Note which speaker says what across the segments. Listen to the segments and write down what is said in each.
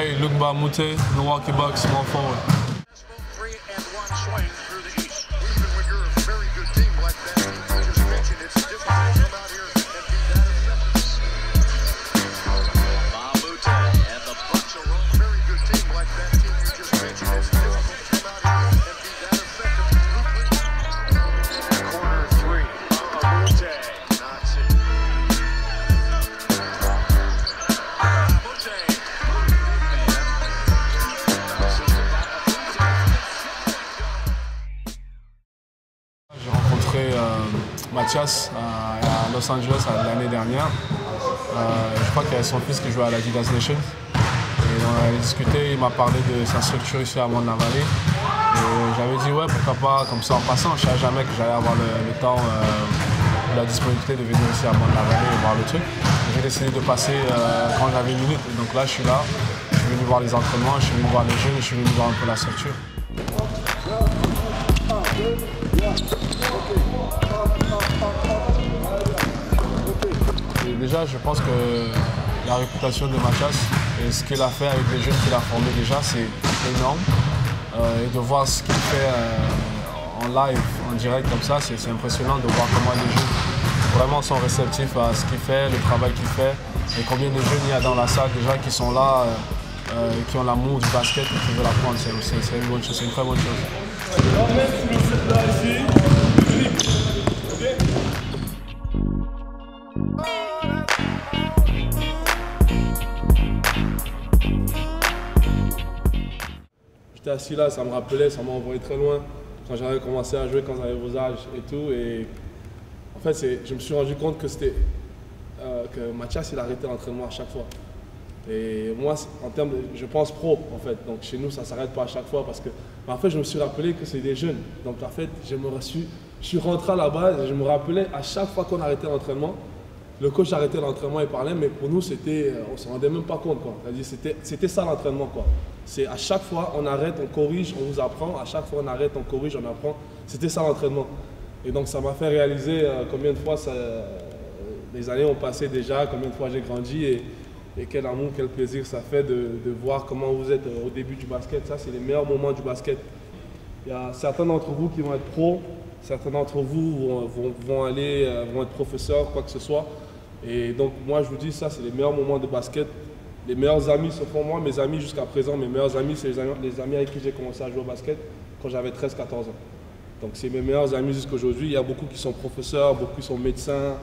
Speaker 1: Hey, Luke Bamute, Milwaukee Bucks, small forward. Mathias à, à Los Angeles à- l'année dernière. Euh, je crois qu'il y avait son fils qui jouait à la Didas Nation. Et on a discuté, il m'a parlé de sa structure ici à Mont-de-la-Vallée. Et j'avais dit ouais pourquoi pas comme ça en passant, je savais jamais que j'allais avoir le, temps euh, la disponibilité de venir ici à Mont-de-la-Vallée et voir le truc. J'ai décidé de passer euh, quand j'avais une minute. Donc là je suis là, je suis venu voir les entraînements, je suis venu voir les jeunes, je suis venu voir un peu la structure. Déjà, je pense que la réputation de Mathias et ce qu'il a fait avec les jeunes qu'il a formés déjà, c'est énorme. Euh, et de voir ce qu'il fait euh, en live, en direct comme ça, c'est impressionnant de voir comment les jeunes vraiment sont réceptifs à ce qu'il fait, le travail qu'il fait, et combien de jeunes il y a dans la salle déjà qui sont là, euh, qui ont l'amour du basket et qui veulent apprendre. C'est une bonne chose, c'est une très bonne chose. J'étais assis là, ça me rappelait, ça m'a envoyé très loin quand j'avais commencé à jouer, quand j'avais vos âges et tout. Et en fait, je me suis rendu compte que c'était euh, que Mathias, il arrêtait l'entraînement à chaque fois. Et moi, en termes de, je pense pro en fait. Donc chez nous, ça s'arrête pas à chaque fois parce que, mais en fait, je me suis rappelé que c'est des jeunes. Donc en fait, je me suis, je suis rentré là-bas, et je me rappelais à chaque fois qu'on arrêtait l'entraînement, le coach arrêtait l'entraînement et parlait, mais pour nous, c'était, euh, on se rendait même pas compte quoi. C'était, ça l'entraînement. C'est à chaque fois, on arrête, on corrige, on vous apprend. À chaque fois, on arrête, on corrige, on apprend. C'était ça l'entraînement. Et donc, ça m'a fait réaliser euh, combien de fois ça, les années ont passé déjà, combien de fois j'ai grandi et, quel amour, quel plaisir ça fait de, voir comment vous êtes euh, au début du basket. Ça, c'est les meilleurs moments du basket. Il y a certains d'entre vous qui vont être pros, certains d'entre vous vont, aller, euh, vont être professeurs, quoi que ce soit. Et donc, moi, je vous dis, ça, c'est les meilleurs moments de basket. Les meilleurs amis se font moi, mes amis jusqu'à présent, mes meilleurs amis, c'est les amis, avec qui j'ai commencé à jouer au basket quand j'avais 13-14 ans. Donc, c'est mes meilleurs amis jusqu'à aujourd'hui. Il y a beaucoup qui sont professeurs, beaucoup qui sont médecins.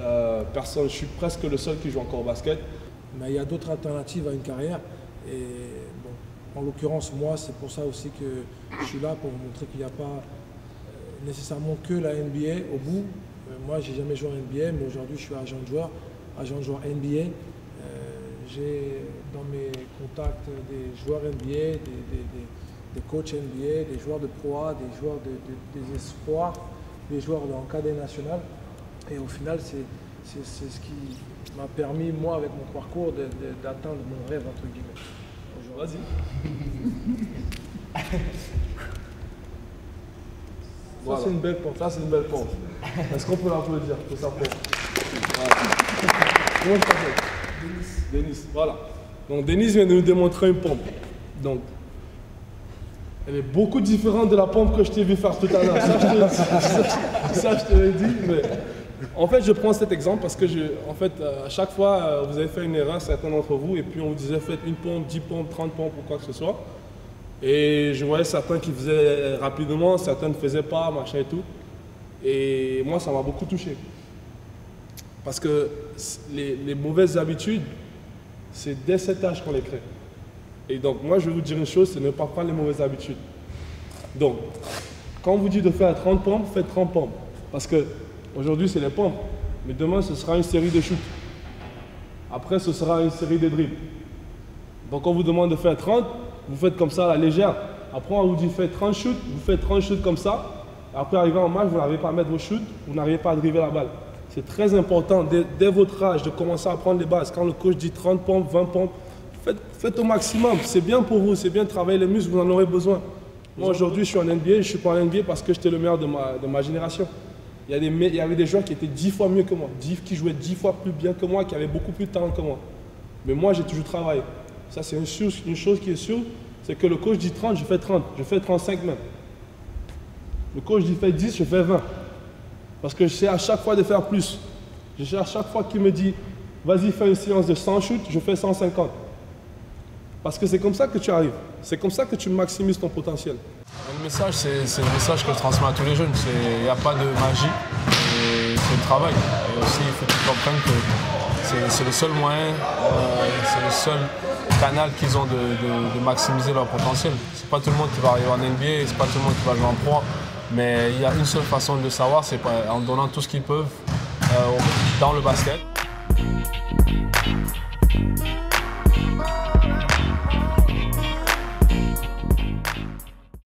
Speaker 1: Euh, personne, je suis presque le seul qui joue encore au basket.
Speaker 2: Mais il y a d'autres alternatives à une carrière. Et bon, en l'occurrence, moi, c'est pour ça aussi que je suis là pour vous montrer qu'il n'y a pas euh, nécessairement que la NBA au bout. Euh, moi, j'ai jamais joué en NBA, mais aujourd'hui, je suis agent de joueur, agent de joueur NBA. Euh, j'ai dans mes contacts des joueurs NBA, des, des- des- coachs NBA, des joueurs de Pro A, des joueurs de- de- des espoirs, des joueurs en cadet national. Et au final, c'est ce qui m'a permis, moi, avec mon parcours, d'atteindre mon rêve, entre guillemets. Aujourd'hui.
Speaker 1: Vas-y.
Speaker 2: Ça, c'est une belle pompe.
Speaker 1: Ça, c'est une belle pompe. Est-ce qu'on peut l'applaudir pour sa Voilà. Comment Denis. Denis, voilà. Donc, Denis vient de nous démontrer une pompe. Donc, elle est beaucoup différente de la pompe que je t'ai vu faire tout à l'heure. Ça, je te, ça, ça, je te l'ai dit. Mais en fait, je prends cet exemple parce que, je, en fait, euh, à chaque fois, euh, vous avez fait une erreur, certains d'entre vous, et puis on vous disait faites une pompe, 10 pompes, 30 pompes ou quoi que ce soit. Et je voyais certains qui faisaient rapidement, certains ne faisaient pas, machin et tout. Et moi, ça m'a beaucoup touché. Parce que les, mauvaises habitudes, c'est dès cet âge qu'on les crée. Et donc, moi, je vais vous dire une chose, c'est ne pas prendre les mauvaises habitudes. Donc, quand on vous dit de faire 30 pompes, faites 30 pompes. Parce que aujourd'hui, c'est les pompes. Mais demain, ce sera une série de shoots. Après, ce sera une série de dribbles. Donc, on vous demande de faire 30, vous faites comme ça à la légère. Après, on vous dit faites 30 shoots, vous faites 30 shoots comme ça. Après, arrivé en match, vous n'arrivez pas à mettre vos shoots, vous n'arrivez pas à driver la balle. C'est très important dès, votre âge de commencer à prendre les bases. Quand le coach dit 30 pompes, 20 pompes, faites, faites au maximum. C'est bien pour vous, c'est bien de travailler les muscles, vous en aurez besoin. Moi, aujourd'hui, je suis en NBA, je ne suis pas en NBA parce que j'étais le meilleur de ma, de ma génération. Il y, a des, il y avait des joueurs qui étaient 10 fois mieux que moi, 10 qui jouaient 10 fois plus bien que moi, qui avaient beaucoup plus de talent que moi. Mais moi, j'ai toujours travaillé. Ça, c'est une chose, qui est sûre, c'est que le coach dit 30, je fais 30, je fais 35 même. Le coach dit fais 10, je fais 20. Parce que je sais à chaque fois de faire plus. Je sais à chaque fois qu'il me dit, vas-y, fais une séance de 100 shoots, je fais 150. Parce que c'est comme ça que tu arrives. C'est comme ça que tu maximises ton potentiel.
Speaker 3: Le message, c'est le message que je transmets à tous les jeunes. Il n'y a pas de magie, c'est le travail. Et aussi, il faut qu'ils comprennent que c'est- c'est le seul moyen, euh, c'est le seul canal qu'ils ont de, maximiser leur potentiel. C'est pas tout le monde qui va arriver en NBA, c'est pas tout le monde qui va jouer en pro, mais il y a une seule façon de le savoir, c'est en donnant tout ce qu'ils peuvent euh, dans le basket.